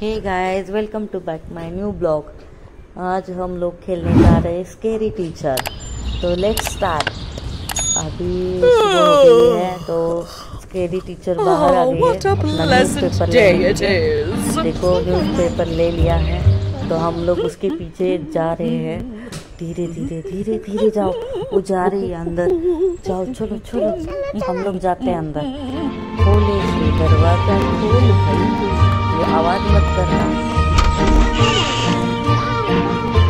Hey guys welcome to back my new blog आज हम लोग खेलने जा रहे हैं स्केरी टीचर तो लेट्स स्टार्ट अभी सुबह हो गई है तो स्केरी टीचर बाहर आ Oh, गई है। अपना न्यूज़पेपर. देखो न्यूज़पेपर ले लिया है। तो हम लोग उसके पीछे जा रहे हैं। धीरे धीरे धीरे धीरे जाओ। वो जा रही है अंदर। जाओ चलो चलो। हम लोग जाते हैं अंदर। खोले दरवाज़ा खोल भाई। ये आवाज़ करना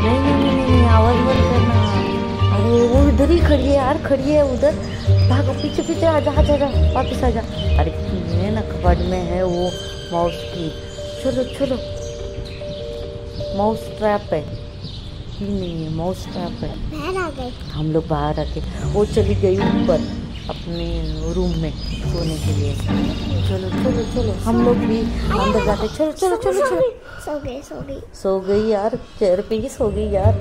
नहीं नहीं नहीं नहीं, आवाज़ मत करना। अरे वो इधर ही खड़ी है यार खड़ी है उधर। भागो पीछे पीछे आजा आजा आजा वापस आजा अरे ये ना कबड में है वो माउस की। चलो चलो। माउस ट्रैप है। नहीं है माउस ट्रैप है। बाहर आ गए हम लोग बाहर आके वो चली गई ऊपर। अपने रूम में सोने के लिए। चलो चलो चलो हम लोग भी अंदर जाते चलो चलो चलो चलो। सो गए सो गई सो गई यार चेयर पे ही सो गई यार।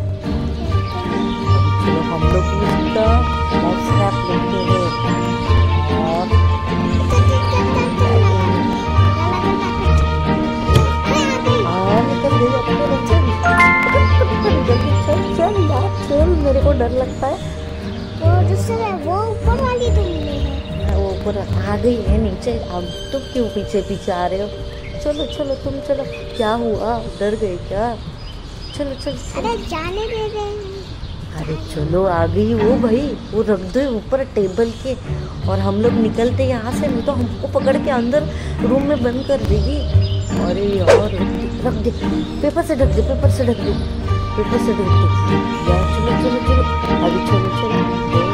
चलो हम लोग भी उसका स्नैप लेते हैं। और गई। चल चल यार चल मेरे को डर लगता है। ऊपर आ गई है नीचे। अब तुम क्यों पीछे पीछे आ रहे हो? चलो चलो तुम चलो। क्या हुआ? डर गए क्या? चलो चलो चलो। अरे जाने दे रहे अरे चलो आ गई वो भाई। वो रख दो ऊपर टेबल के और हम लोग निकलते यहाँ से। नहीं तो हमको पकड़ के अंदर रूम में बंद कर देगी। अरे यार रख दे। पेपर से ढक दे पेपर से ढक दे। पेपर से ढक दे। यार चलो चलो चलो। अभी चलो चलो।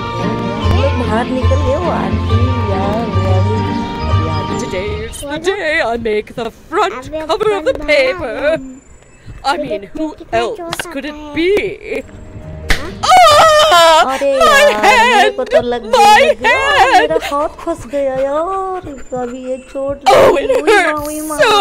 हम लोग बाहर निकल गए वो आंटी यार वो आगे अभी आगे Today's the day I make the front cover of the paper. I mean, who else could it be? Ah! अरे My यार मेरे को hand! तो लग My गई लग गई। यार, hand! मेरा हाथ फंस गया यार अभी ये चोट Oh, लगी। it उई माँ, hurts उई माँ। so